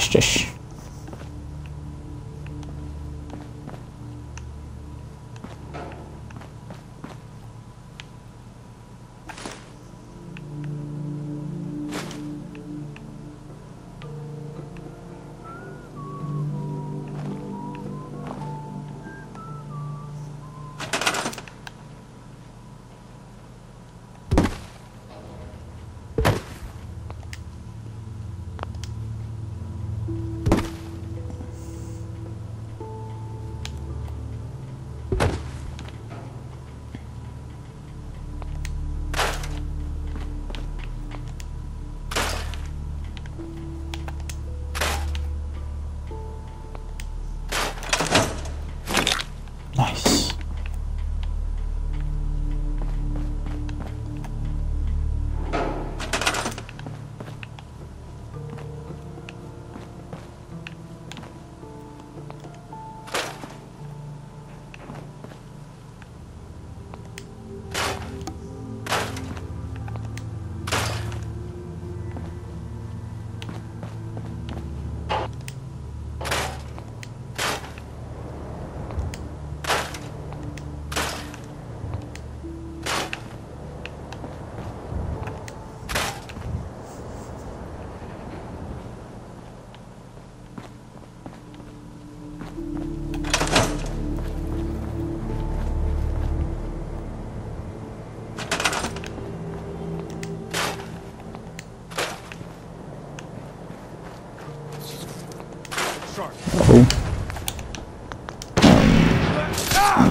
Cześć, cześć.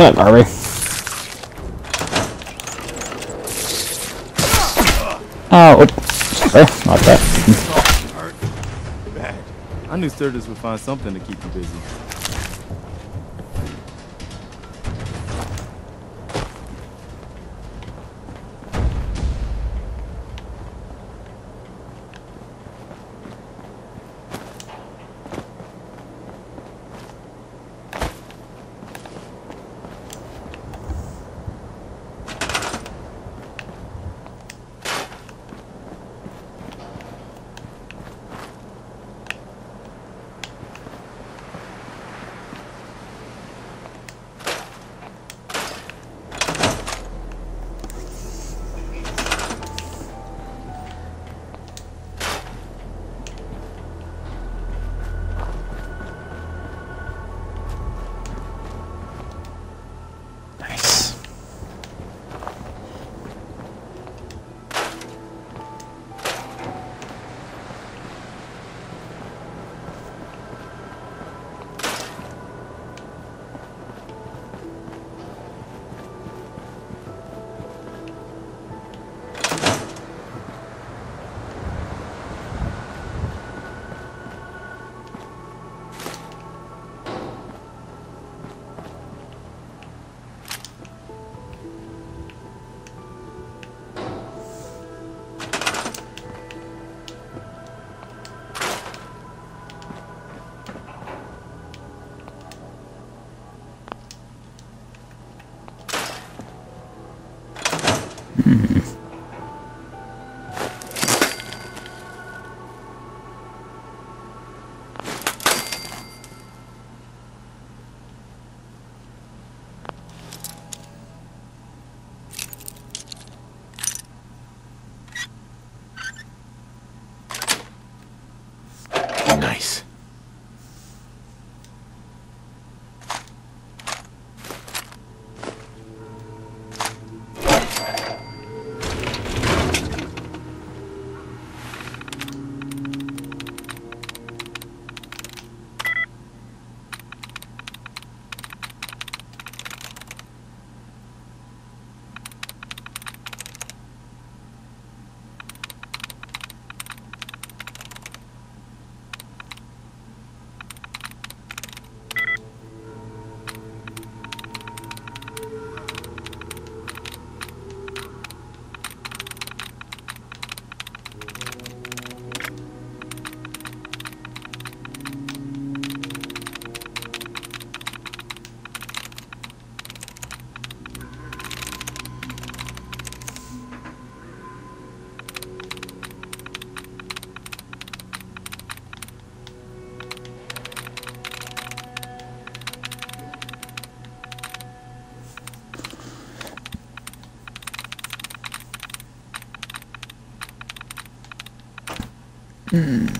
Get it, Oh, sorry, not that. I knew Sturgis would find something to keep you busy. 嗯。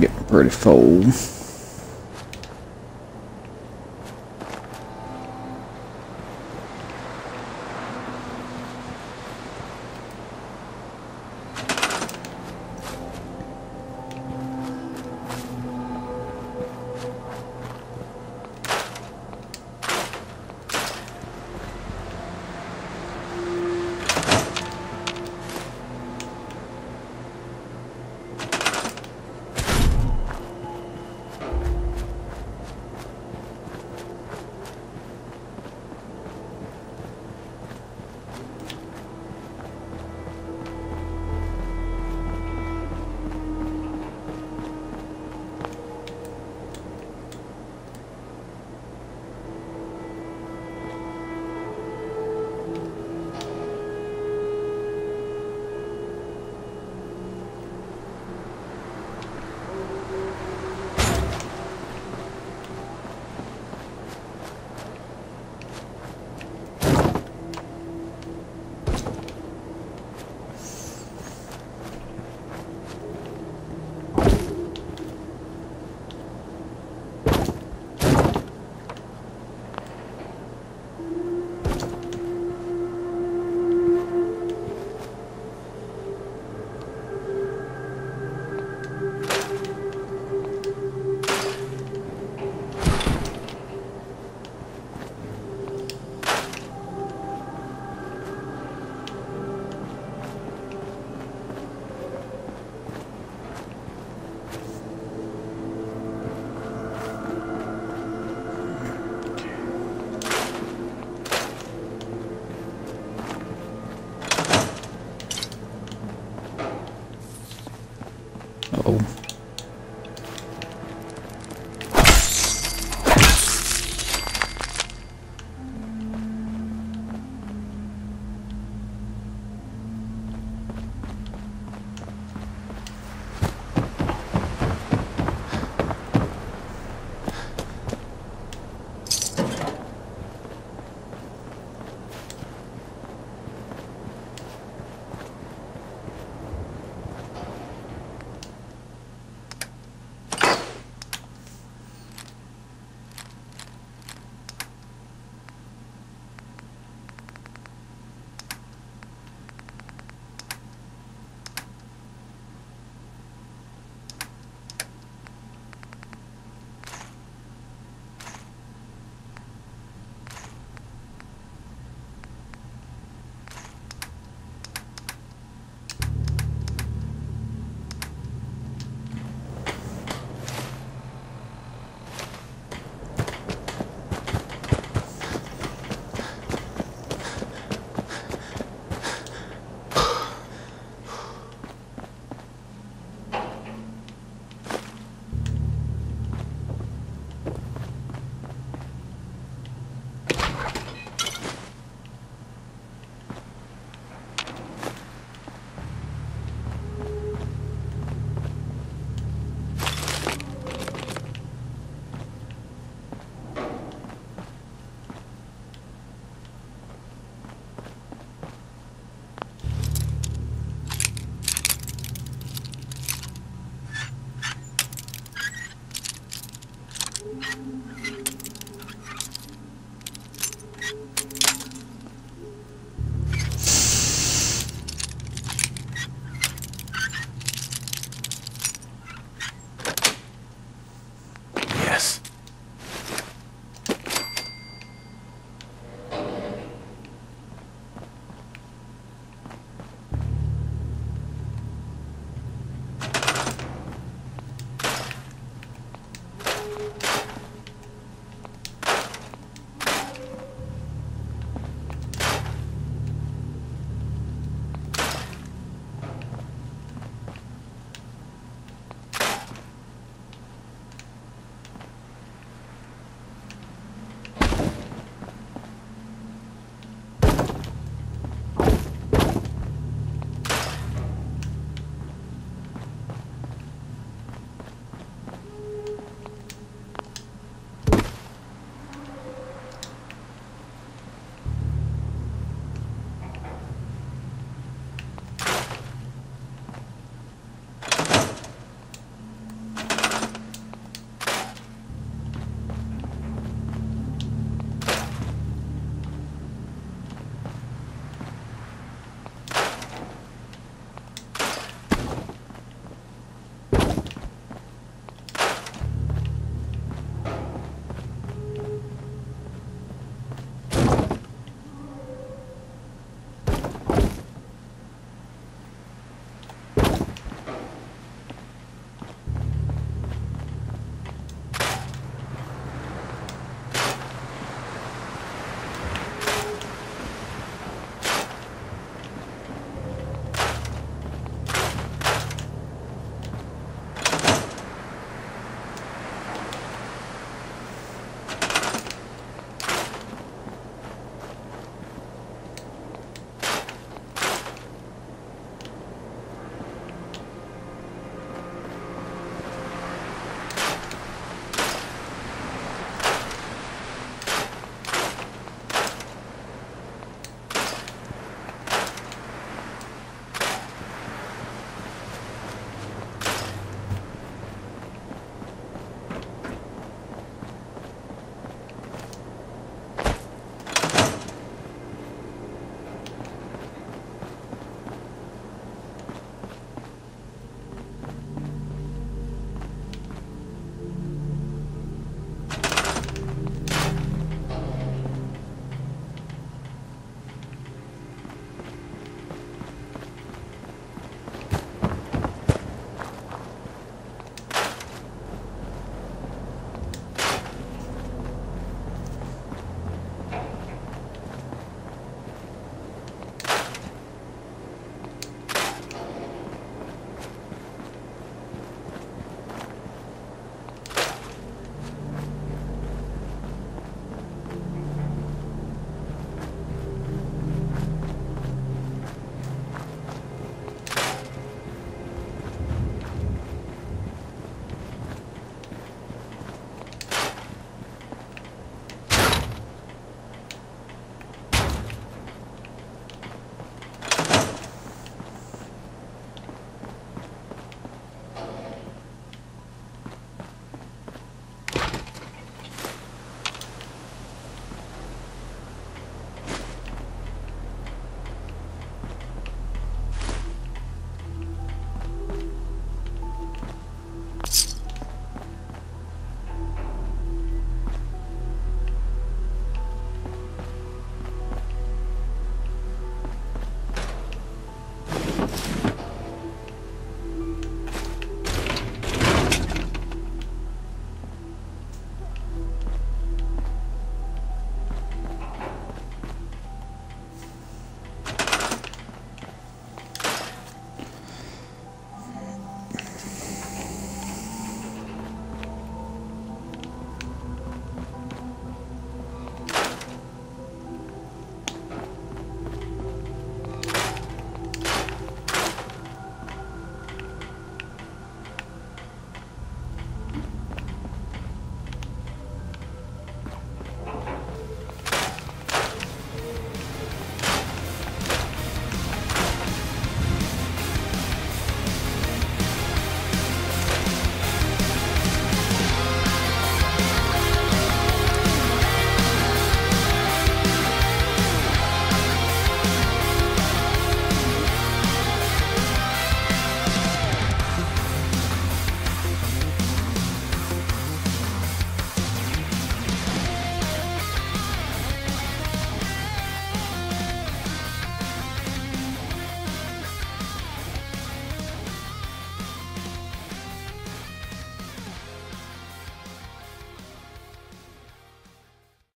Getting pretty full.